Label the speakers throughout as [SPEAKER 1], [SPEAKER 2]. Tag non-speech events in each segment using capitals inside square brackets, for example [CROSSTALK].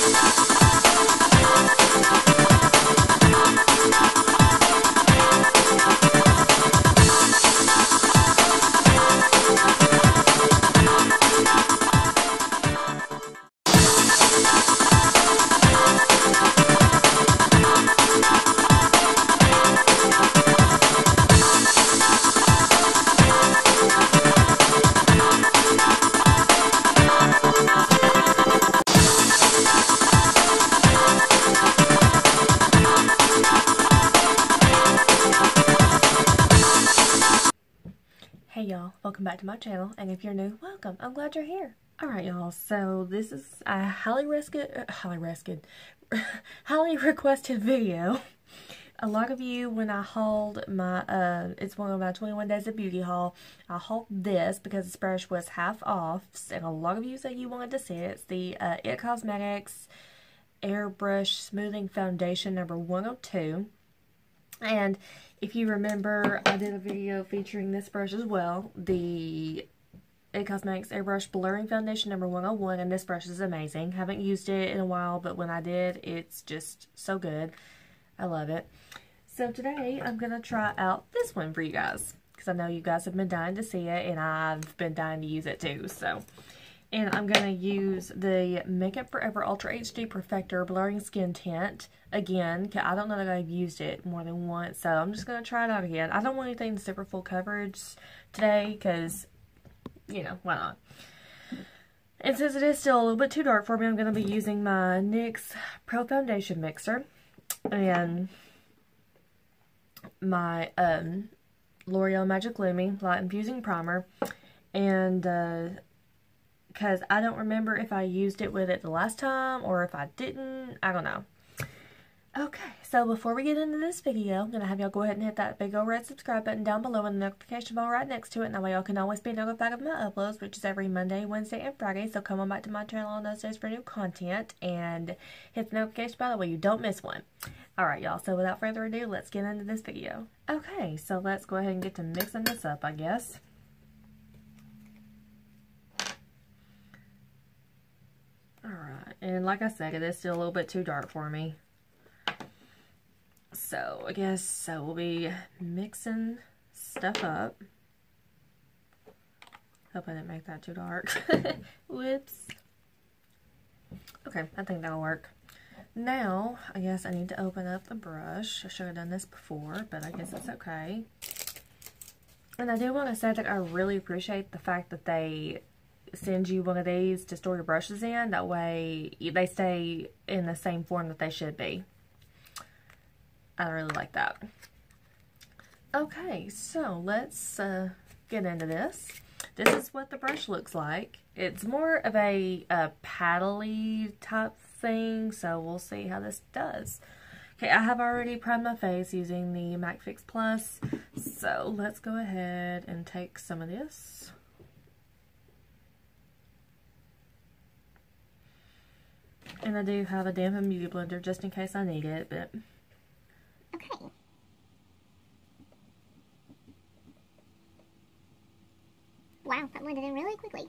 [SPEAKER 1] Hey back to my channel, and if you're new, welcome. I'm glad you're here. Alright y'all, so this is a highly requested, uh, highly requested, [LAUGHS] highly requested video. A lot of you, when I hauled my, uh, it's one of my 21 Days of Beauty haul, I hauled this because this brush was half off, and a lot of you said you wanted to see it. It's the uh, IT Cosmetics Airbrush Smoothing Foundation number 102. And if you remember, I did a video featuring this brush as well, the IT Cosmetics Airbrush Blurring Foundation number 101, and this brush is amazing. Haven't used it in a while, but when I did, it's just so good. I love it. So today, I'm going to try out this one for you guys, because I know you guys have been dying to see it, and I've been dying to use it too, so... And I'm going to use the Makeup Forever Ultra HD Perfector Blurring Skin Tint again. I don't know that I've used it more than once, so I'm just going to try it out again. I don't want anything super full coverage today because, you know, why not? And since it is still a little bit too dark for me, I'm going to be using my NYX Pro Foundation Mixer and my um, L'Oreal Magic Lumi Light Infusing Primer and uh, because I don't remember if I used it with it the last time or if I didn't. I don't know. Okay, so before we get into this video, I'm going to have y'all go ahead and hit that big old red subscribe button down below and the notification bell right next to it. And that way y'all can always be notified of my uploads, which is every Monday, Wednesday, and Friday. So come on back to my channel on those days for new content and hit the notification bell that way you don't miss one. Alright y'all, so without further ado, let's get into this video. Okay, so let's go ahead and get to mixing this up, I guess. Alright, and like I said, it is still a little bit too dark for me. So, I guess so we'll be mixing stuff up. Hope I didn't make that too dark. [LAUGHS] Whoops. Okay, I think that'll work. Now, I guess I need to open up the brush. I should have done this before, but I guess it's okay. And I do want to say that I really appreciate the fact that they send you one of these to store your brushes in. That way they stay in the same form that they should be. I really like that. Okay, so let's uh, get into this. This is what the brush looks like. It's more of a, a paddly type thing, so we'll see how this does. Okay, I have already primed my face using the MAC Fix Plus, so let's go ahead and take some of this. And I do have a dampened beauty blender just in case I need it, but...
[SPEAKER 2] Okay. Wow, that blended in really quickly.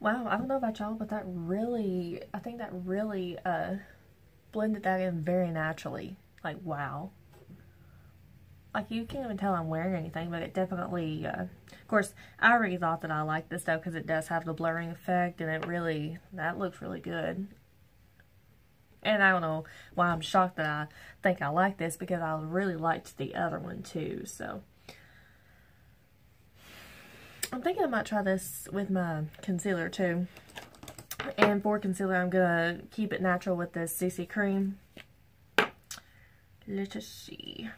[SPEAKER 1] Wow, I don't know about y'all, but that really, I think that really uh, blended that in very naturally. Like, wow. Like, you can't even tell I'm wearing anything, but it definitely, uh, of course, I already thought that I liked this, though, because it does have the blurring effect, and it really, that looks really good. And I don't know why I'm shocked that I think I like this, because I really liked the other one, too, so... I'm thinking I might try this with my concealer too. And for concealer, I'm going to keep it natural with this CC cream. Let us see.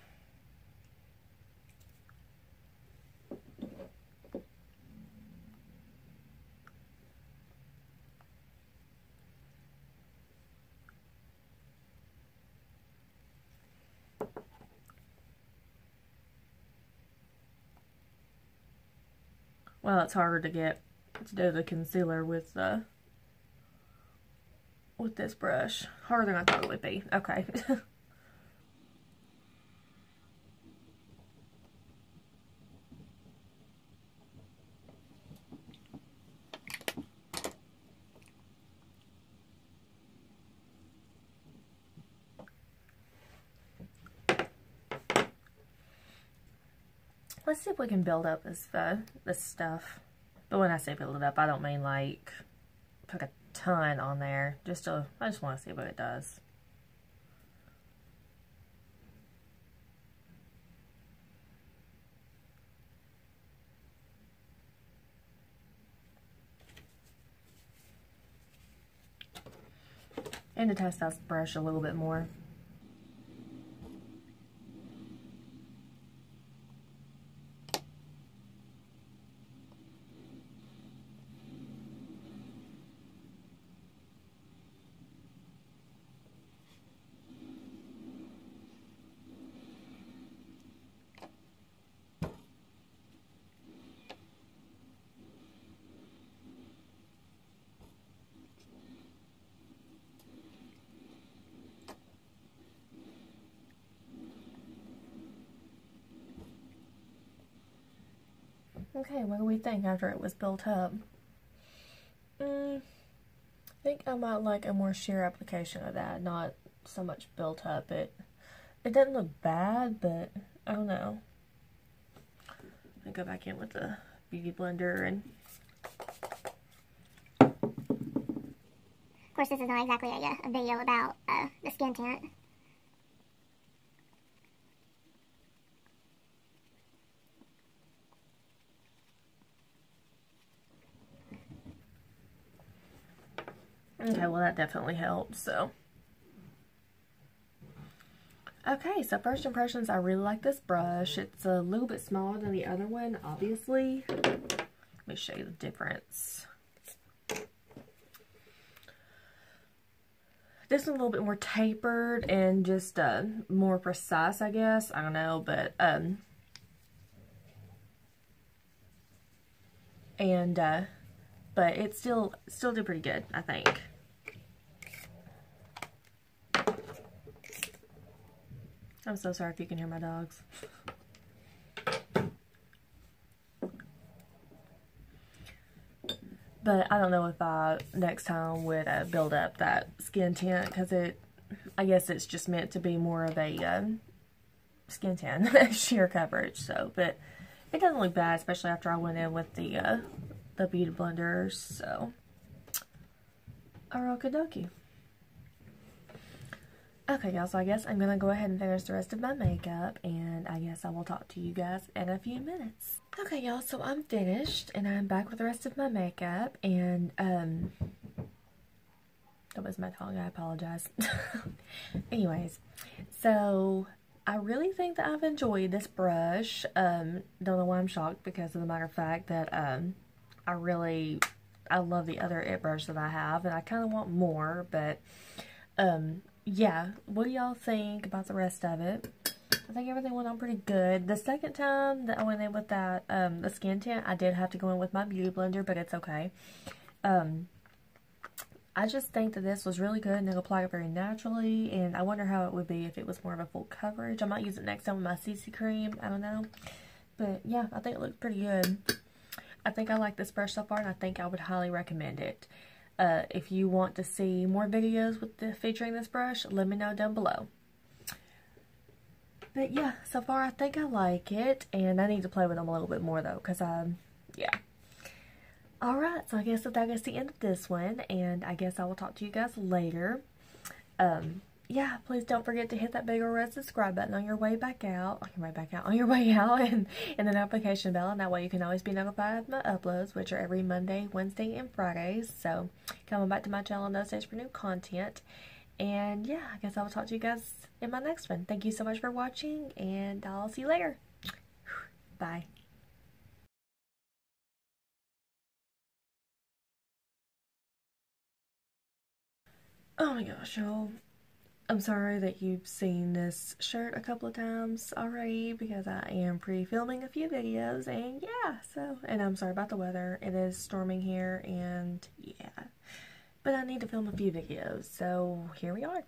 [SPEAKER 1] Well, it's harder to get to do the concealer with the with this brush. Harder than I thought it would be. Okay. [LAUGHS] Let's see if we can build up this uh, this stuff. But when I say build it up, I don't mean like put a ton on there. Just to, I just want to see what it does. And to test this brush a little bit more. Okay, what do we think after it was built up? Mm, I think I might like a more sheer application of that, not so much built up. It it doesn't look bad, but I don't know. I go back in with the beauty blender and.
[SPEAKER 2] Of course, this is not exactly a, a video about uh, the skin tint.
[SPEAKER 1] Okay, well that definitely helps, so. Okay, so first impressions, I really like this brush. It's a little bit smaller than the other one, obviously. Let me show you the difference. This is a little bit more tapered and just uh, more precise, I guess. I don't know, but um, and uh, but it still still did pretty good, I think. I'm so sorry if you can hear my dogs. But I don't know if I next time would uh, build up that skin tint because it, I guess it's just meant to be more of a um, skin tan [LAUGHS] sheer coverage. So, but it doesn't look bad, especially after I went in with the uh, the beauty blenders. So, okie dokie. Okay, y'all, so I guess I'm going to go ahead and finish the rest of my makeup, and I guess I will talk to you guys in a few minutes. Okay, y'all, so I'm finished, and I'm back with the rest of my makeup, and, um, that was my tongue, I apologize. [LAUGHS] Anyways, so I really think that I've enjoyed this brush. Um, don't know why I'm shocked, because of the matter of fact that, um, I really, I love the other It brush that I have, and I kind of want more, but, um, yeah, what do y'all think about the rest of it? I think everything went on pretty good. The second time that I went in with that, um, the skin tint, I did have to go in with my beauty blender, but it's okay. Um, I just think that this was really good and it very naturally, and I wonder how it would be if it was more of a full coverage. I might use it next time with my CC cream, I don't know. But yeah, I think it looks pretty good. I think I like this brush so far, and I think I would highly recommend it. Uh, if you want to see more videos with the, featuring this brush, let me know down below. But yeah, so far I think I like it, and I need to play with them a little bit more though, because, um, yeah. Alright, so I guess that that's the end of this one, and I guess I will talk to you guys later. Um, yeah, please don't forget to hit that big red subscribe button on your way back out, on your way back out, on your way out, [LAUGHS] and, and the notification bell, and that way you can always be notified of my uploads, which are every Monday, Wednesday, and Fridays, so coming back to my channel on those days for new content, and yeah, I guess I will talk to you guys in my next one. Thank you so much for watching, and I'll see you later. [SIGHS] Bye. Oh my gosh, y'all. I'm sorry that you've seen this shirt a couple of times already because I am pre-filming a few videos and yeah, so, and I'm sorry about the weather. It is storming here and yeah, but I need to film a few videos, so here we are.